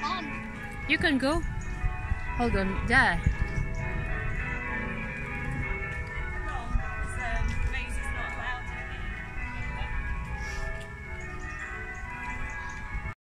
Mom. You can go. Hold on. Yeah.